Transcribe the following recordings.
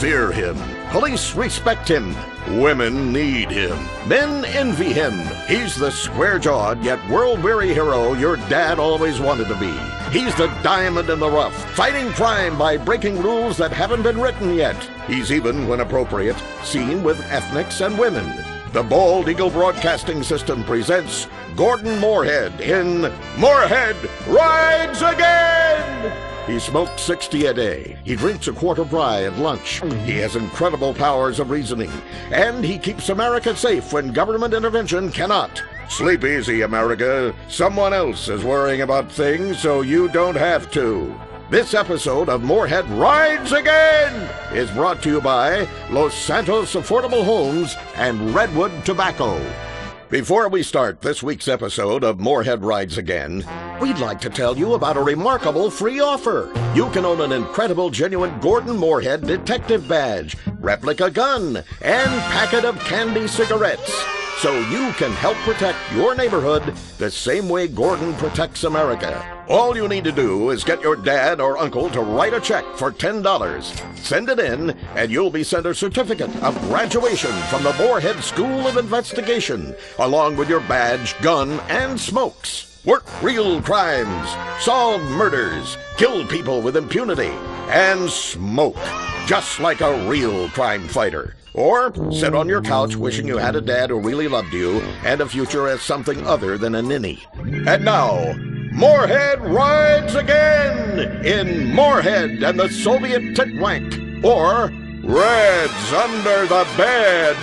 fear him. Police respect him. Women need him. Men envy him. He's the square jawed yet world weary hero your dad always wanted to be. He's the diamond in the rough, fighting crime by breaking rules that haven't been written yet. He's even, when appropriate, seen with ethnics and women. The Bald Eagle Broadcasting System presents Gordon Moorehead in Moorehead Rides Again! He smokes 60 a day. He drinks a quart of rye at lunch. He has incredible powers of reasoning. And he keeps America safe when government intervention cannot. Sleep easy, America. Someone else is worrying about things so you don't have to. This episode of Moorehead Rides Again is brought to you by Los Santos Affordable Homes and Redwood Tobacco. Before we start this week's episode of Moorehead Rides Again, we'd like to tell you about a remarkable free offer. You can own an incredible, genuine Gordon Moorehead detective badge, replica gun, and packet of candy cigarettes so you can help protect your neighborhood the same way Gordon protects America. All you need to do is get your dad or uncle to write a check for $10. Send it in, and you'll be sent a certificate of graduation from the Moorehead School of Investigation, along with your badge, gun, and smokes. Work real crimes, solve murders, kill people with impunity, and smoke, just like a real crime fighter. Or sit on your couch wishing you had a dad who really loved you and a future as something other than a ninny. And now, Moorehead rides again in Moorehead and the Soviet Titwank, or Reds Under the Bed.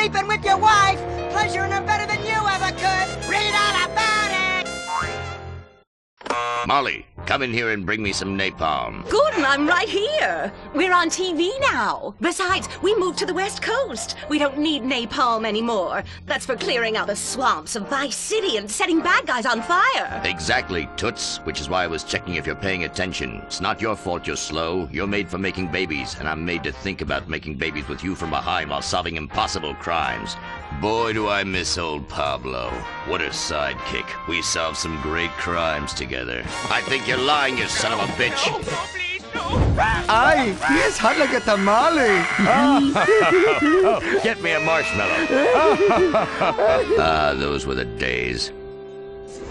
Sleeping with your wife! Pleasuring her better than you ever could! Read all about it! Molly, come in here and bring me some napalm. Gordon, I'm right here. We're on TV now. Besides, we moved to the West Coast. We don't need napalm anymore. That's for clearing out the swamps of Vice City and setting bad guys on fire. Exactly, Toots, which is why I was checking if you're paying attention. It's not your fault you're slow. You're made for making babies, and I'm made to think about making babies with you from behind while solving impossible crimes. Boy, do I miss old Pablo. What a sidekick. We solved some great crimes together. I think you're lying, you son of a bitch. Ay, he is hot like a tamale. Get me a marshmallow. ah, those were the days.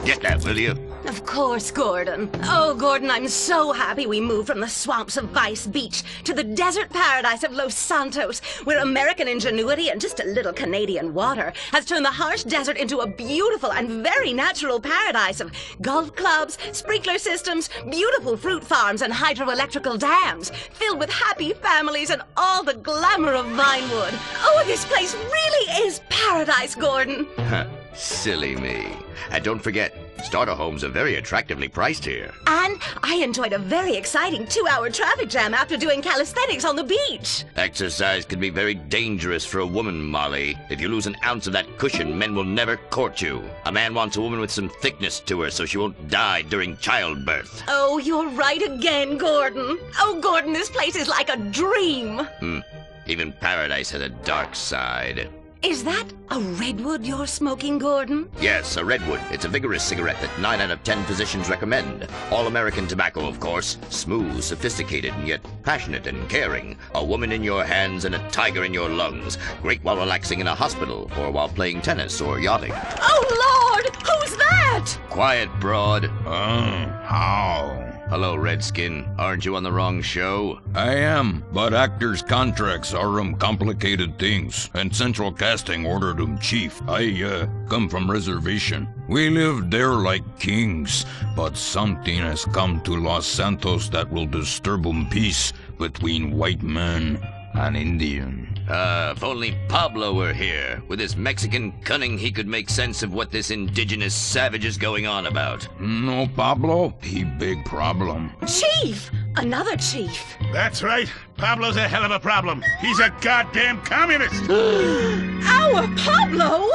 Get that, will you? Of course, Gordon. Oh, Gordon, I'm so happy we moved from the swamps of Vice Beach to the desert paradise of Los Santos, where American ingenuity and just a little Canadian water has turned the harsh desert into a beautiful and very natural paradise of golf clubs, sprinkler systems, beautiful fruit farms, and hydroelectrical dams, filled with happy families and all the glamour of Vinewood. Oh, this place really is paradise, Gordon. Silly me. And don't forget, starter homes are very attractively priced here. And I enjoyed a very exciting two hour traffic jam after doing calisthenics on the beach. Exercise can be very dangerous for a woman, Molly. If you lose an ounce of that cushion, men will never court you. A man wants a woman with some thickness to her so she won't die during childbirth. Oh, you're right again, Gordon. Oh, Gordon, this place is like a dream. Hmm. Even paradise has a dark side. Is that a redwood you're smoking, Gordon? Yes, a redwood. It's a vigorous cigarette that 9 out of 10 physicians recommend. All American tobacco, of course. Smooth, sophisticated, and yet passionate and caring. A woman in your hands and a tiger in your lungs. Great while relaxing in a hospital, or while playing tennis or yachting. Oh, Lord! Who's that? Quiet, broad. Oh, how? Hello, Redskin. Aren't you on the wrong show? I am, but actors' contracts are um complicated things, and Central Casting ordered um chief. I uh come from reservation. We live there like kings, but something has come to Los Santos that will disturb um peace between white man and Indian. Uh, if only Pablo were here. With his Mexican cunning, he could make sense of what this indigenous savage is going on about. No, Pablo, he big problem. Chief! Another chief. That's right. Pablo's a hell of a problem. He's a goddamn communist. Our Pablo!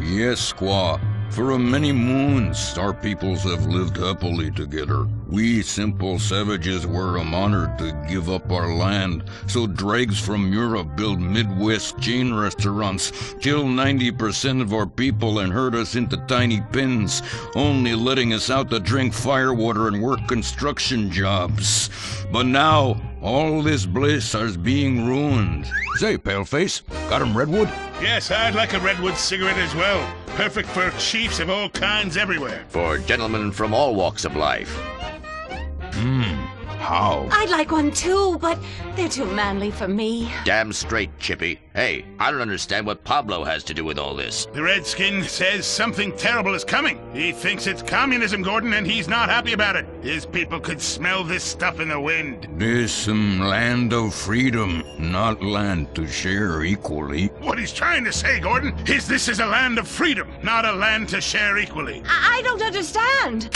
Yes, squaw. For a many moons, our peoples have lived happily together. We simple savages were honored to give up our land, so dregs from Europe build Midwest chain restaurants, kill 90% of our people and herd us into tiny pens, only letting us out to drink firewater and work construction jobs. But now, all this bliss is being ruined. Say, paleface, got him redwood? Yes, I'd like a redwood cigarette as well. Perfect for chiefs of all kinds everywhere. For gentlemen from all walks of life. Hmm, how? I'd like one too, but they're too manly for me. Damn straight, Chippy. Hey, I don't understand what Pablo has to do with all this. The Redskin says something terrible is coming. He thinks it's communism, Gordon, and he's not happy about it. His people could smell this stuff in the wind. This some land of freedom, not land to share equally. What he's trying to say, Gordon, is this is a land of freedom, not a land to share equally. I, I don't understand.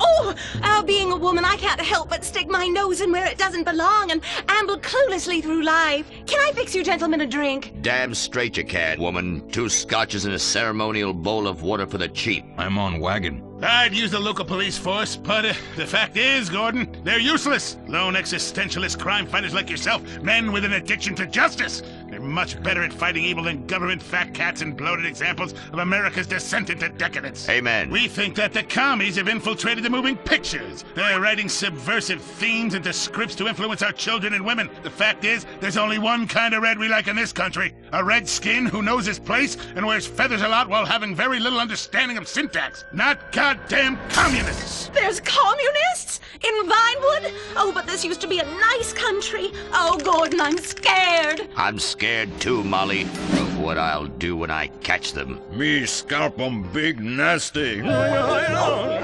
Oh, uh, being a woman, I can't help but stick my nose in where it doesn't belong and amble cluelessly through life. Can I fix you gentlemen a drink? Damn straight you can, woman. Two scotches and a ceremonial bowl of water for the chief. I'm on wagon. I'd use the local police force, but uh, the fact is, Gordon, they're useless. Lone existentialist crime fighters like yourself, men with an addiction to justice. They're much better at fighting evil than government fat cats and bloated examples of America's descent into decadence. Amen. We think that the commies have infiltrated the moving pictures. They're writing subversive themes into scripts to influence our children and women. The fact is, there's only one kind of red we like in this country. A red skin who knows his place and wears feathers a lot while having very little understanding of syntax. Not goddamn communists. There's communists in Vinewood? Oh, but this used to be a nice country. Oh, Gordon, I'm scared. I'm scared too, Molly, of what I'll do when I catch them. Me scalp 'em big nasty. All right, all right,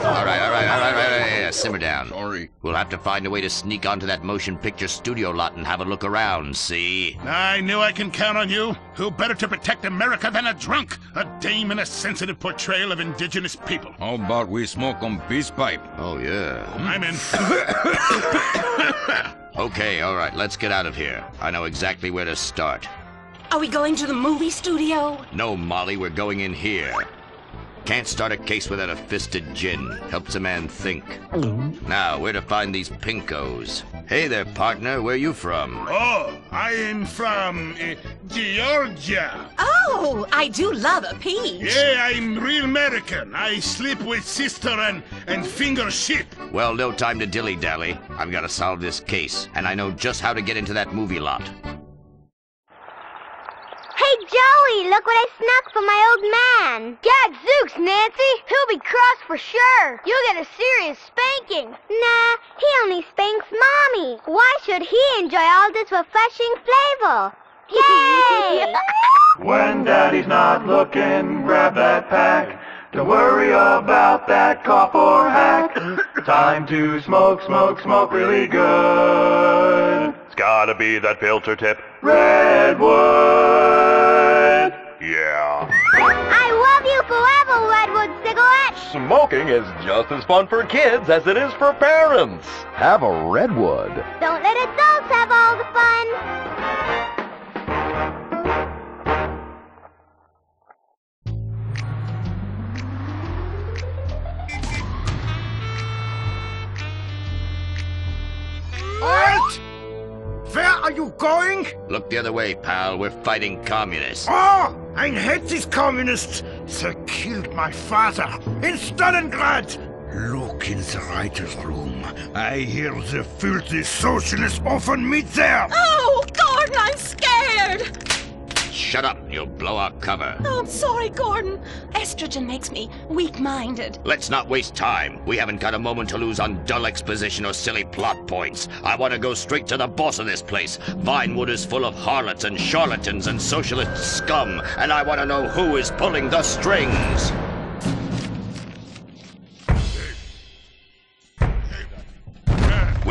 all right, all right, all right, yeah, simmer down. Sorry. We'll have to find a way to sneak onto that motion picture studio lot and have a look around, see? I knew I can count on you. Who better to protect America than a drunk? A dame in a sensitive portrayal of indigenous people. How about we smoke 'em peace pipe? Oh, yeah. I'm in. Okay, all right, let's get out of here. I know exactly where to start. Are we going to the movie studio? No, Molly, we're going in here. Can't start a case without a fisted gin. Helps a man think. Now, where to find these pinkos? Hey there, partner, where you from? Oh, I am from uh, Georgia. Oh, I do love a peach. Yeah, I'm real American. I sleep with sister and, and finger ship. Well, no time to dilly-dally. I've got to solve this case, and I know just how to get into that movie lot. Hey, Joey, look what I snuck from my old man. Gadzooks, Nancy. He'll be cross for sure. You'll get a serious spanking. Nah, he only spanks Mommy. Why should he enjoy all this refreshing flavor? Yay! When daddy's not looking, grab that pack. Don't worry about that cough or hack. Time to smoke, smoke, smoke really good. It's gotta be that filter tip. Redwood! Yeah. I love you forever, Redwood cigarette. Smoking is just as fun for kids as it is for parents. Have a redwood. Don't let adults have all the fun. Where are you going? Look the other way, pal. We're fighting communists. Oh, I hate these communists. They killed my father in Stalingrad. Look in the writer's room. I hear the filthy socialists often meet there. Oh, Gordon, I'm scared. Shut up. You'll blow our cover. Oh, I'm sorry, Gordon. Estrogen makes me weak-minded. Let's not waste time. We haven't got a moment to lose on dull exposition or silly plot points. I want to go straight to the boss of this place. Vinewood is full of harlots and charlatans and socialist scum, and I want to know who is pulling the strings.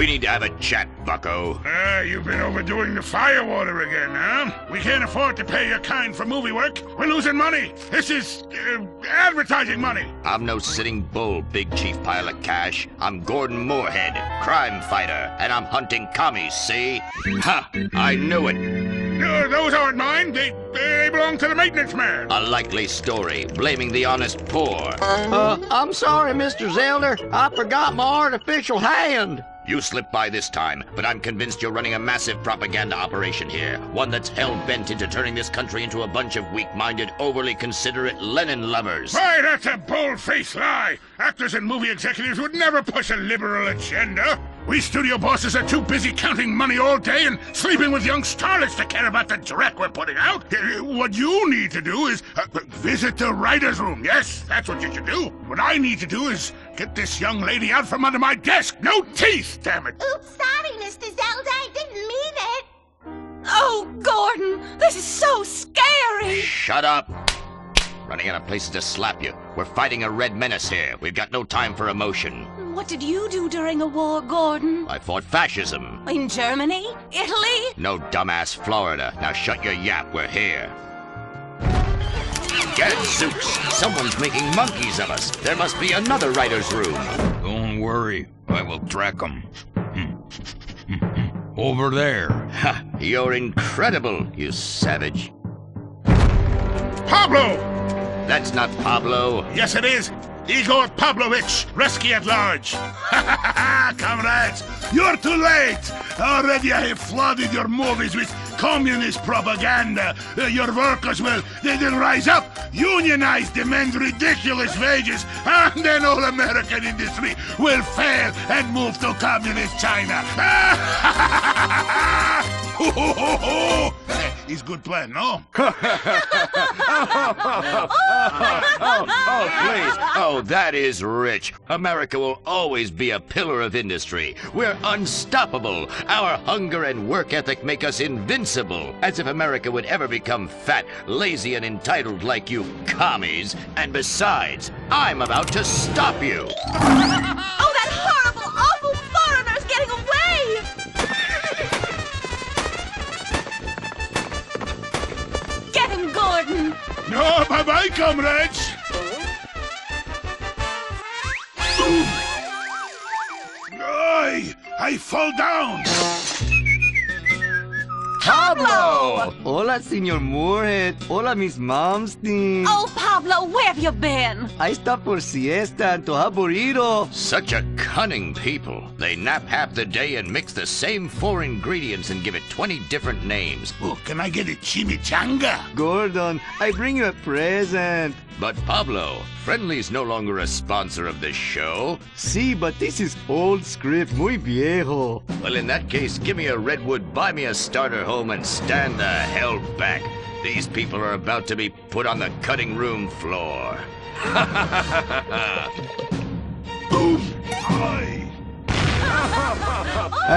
We need to have a chat, bucko. Ah, you've been overdoing the firewater again, huh? We can't afford to pay your kind for movie work. We're losing money. This is uh, advertising money. I'm no sitting bull, big chief pile of cash. I'm Gordon Moorehead, crime fighter, and I'm hunting commies, see? Ha! I knew it. Uh, those aren't mine. They, they belong belong to the maintenance man. A likely story, blaming the honest poor. Uh, I'm sorry, Mr. Zelder. I forgot my artificial hand. You slipped by this time, but I'm convinced you're running a massive propaganda operation here. One that's hell bent into turning this country into a bunch of weak minded, overly considerate Lenin lovers. Why, that's a bold-faced lie. Actors and movie executives would never push a liberal agenda. We studio bosses are too busy counting money all day and sleeping with young starlets to care about the dreck we're putting out. Uh, What you need to do is uh, visit the writer's room. Yes, that's what you should do. What I need to do is get this young lady out from under my desk. No teeth, damn it. Oops, sorry, Mr. Zelda. I didn't mean it. Oh, Gordon, this is so scary. Shut up! Running out of places to slap you. We're fighting a red menace here. We've got no time for emotion. What did you do during the war, Gordon? I fought fascism. In Germany? Italy? No dumbass Florida. Now shut your yap. We're here. Get Zooks! Someone's making monkeys of us. There must be another writer's room. Don't worry, I will track them. Over there. Ha! You're incredible, you savage. Pablo! That's not Pablo. Yes, it is. Igor Pavlovich, rescue at large. Comrades, you're too late. Already I have flooded your movies with communist propaganda. Uh, your workers will, they will rise up, unionize, demand ridiculous wages, and then all American industry will fail and move to communist China. It's good plan, no? Oh, please. Oh, that is rich. America will always be a pillar of industry. We're unstoppable. Our hunger and work ethic make us invincible. As if America would ever become fat, lazy, and entitled like you commies. And besides, I'm about to stop you. Oh, comrades. Ay, I fall down. Pablo! Hola, Senor Moorehead. Hola, Miss Momstein. Oh, Pablo, where have you been? I stopped for siesta and to have burrito. Such a cunning people. They nap half the day and mix the same four ingredients and give it 20 different names. Oh, can I get a chimichanga? Gordon, I bring you a present. But Pablo, Friendly's no longer a sponsor of this show. See, but this is old script, muy viejo. Well, in that case, give me a redwood, buy me a starter home, and stand the hell back. These people are about to be put on the cutting room floor. Boom! Ay.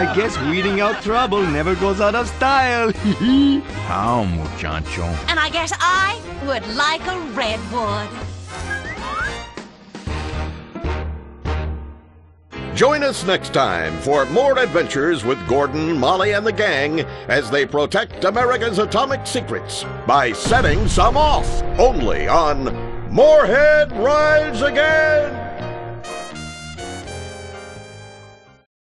I guess weeding out trouble never goes out of style. How, muchacho? And I guess I would like a redwood. Join us next time for more adventures with Gordon, Molly, and the gang as they protect America's atomic secrets by setting some off. Only on Moorehead Rides Again!